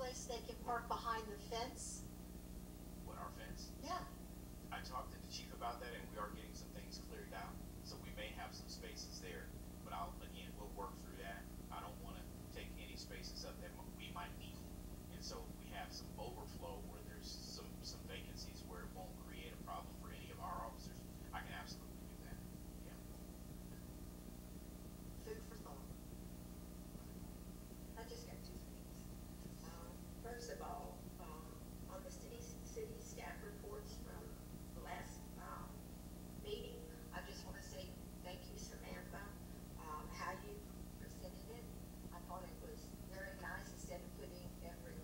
place they can park behind the fence? What, our fence? Yeah, I talked to the chief about that and we are getting some things cleared out, so we may have some spaces there. But I'll, again, we'll work through that. I don't wanna take any spaces up that we might need. And so if we have some overflow where there's some, some vacancies where it won't create a problem for any of our officers, I can absolutely do that, yeah. food for thought. I just got two things. Um, first of all, um, on the city, city staff reports from the last, um, meeting, I just wanna say thank you Samantha, um, how you presented it. I thought it was very nice, instead of putting every,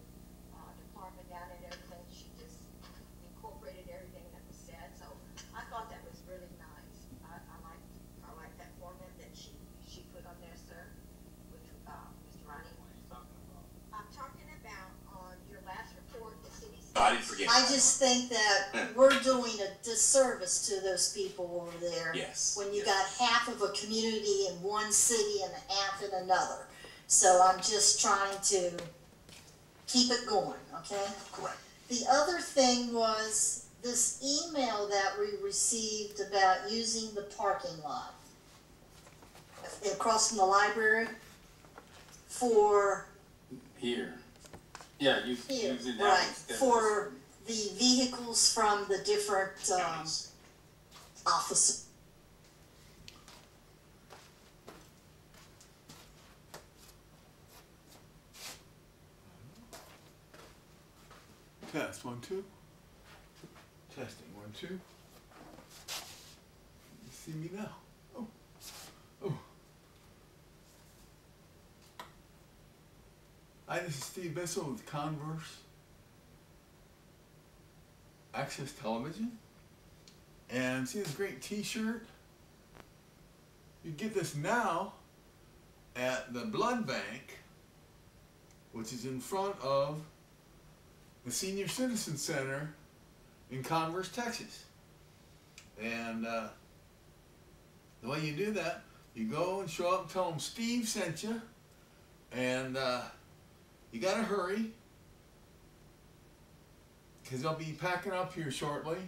uh, department down and everything, she just incorporated everything that was said, so I thought that was really nice. I, I like, I like that format that she, she put on there, sir, which, uh, Mr. Ronnie. What are you talking about? I'm talking about on your last report, the city. No, I didn't forget. I just think that we're doing a disservice to those people over there. Yes, When you yes. got half of a community in one city and half in another. So I'm just trying to keep it going, okay? Correct. The other thing was this email that we received about using the parking lot across from the library for, Here. Yeah, you, here, using that. right, for the vehicles from the different, um, offices. Test, one, two. Testing, one, two. You see me now? Oh, oh. Hi, this is Steve Bissell with Converse Access Television. And see this great t-shirt? You get this now at the blood bank, which is in front of the Senior Citizen Center in Converse, Texas. And uh, the way you do that, you go and show up and tell them Steve sent you, and uh, you gotta hurry because they'll be packing up here shortly.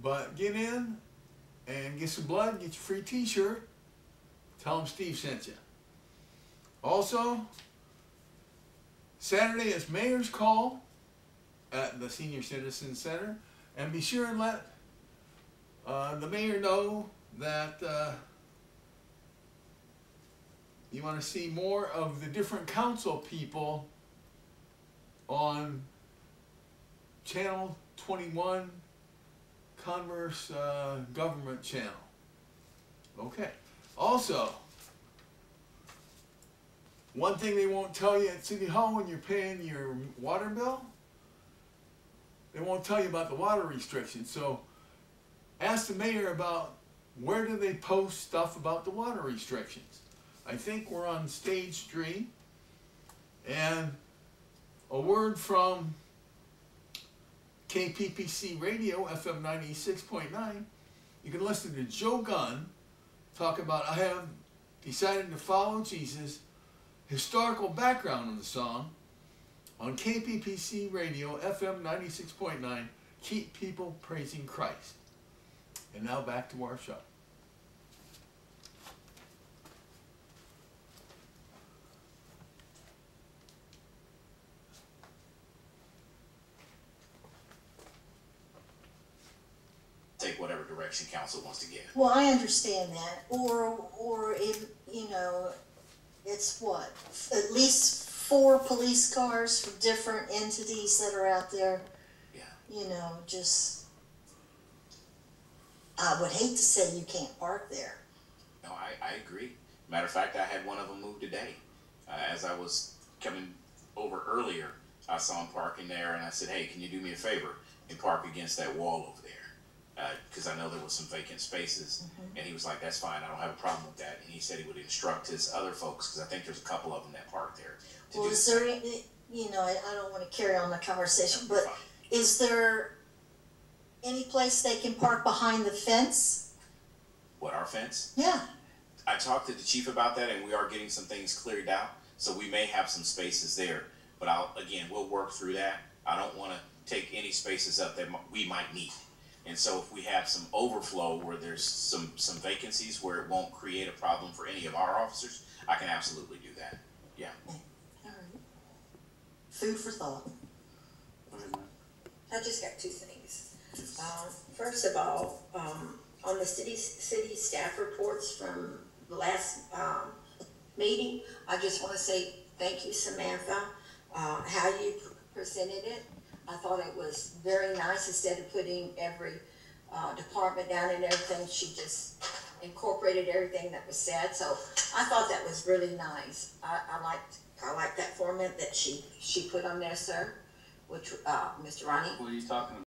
But get in and get some blood, get your free T-shirt. Tell them Steve sent you. Also, Saturday is Mayor's Call at the Senior Citizen Center, and be sure and let uh, the mayor know that uh, you want to see more of the different council people on Channel 21 Converse uh, Government Channel. Okay. Also, one thing they won't tell you at City Hall when you're paying your water bill they won't tell you about the water restrictions. So ask the mayor about where do they post stuff about the water restrictions. I think we're on stage three. And a word from KPPC Radio, FM 96.9. You can listen to Joe Gunn talk about I have decided to follow Jesus, historical background of the song, on KPPC Radio, FM 96.9, keep people praising Christ. And now back to our show. Take whatever direction council wants to give. Well, I understand that, or, or if, you know, it's what, at least four police cars from different entities that are out there, Yeah. you know, just, I would hate to say you can't park there. No, I, I agree. Matter of fact, I had one of them move today. Uh, as I was coming over earlier, I saw him parking there, and I said, "Hey, can you do me a favor and park against that wall over there?" Uh, because I know there was some vacant spaces, mm-hmm. and he was like, "That's fine. I don't have a problem with that." And he said he would instruct his other folks because I think there's a couple of them that park there. Well, is there, any- you know, I, don't wanna carry on the conversation, but Fine. is there any place they can park behind the fence? What our fence? Yeah, I talked to the chief about that, and we are getting some things cleared out. So we may have some spaces there, but I'll again, we'll work through that. I don't want to take any spaces up that we might need. And so if we have some overflow where there's some some vacancies where it won't create a problem for any of our officers, I can absolutely do that. Yeah. Alright. Food for thought. I just got two things. Um, first of all, um, on the city, city staff reports from the last, um, meeting, I just wanna say thank you Samantha, uh, how you presented it. I thought it was very nice, instead of putting every, uh, department down and everything, she just incorporated everything that was said, so I thought that was really nice. I, I liked, I liked that format that she, she put on there, sir, which, uh, Mr. Ronnie What are you talking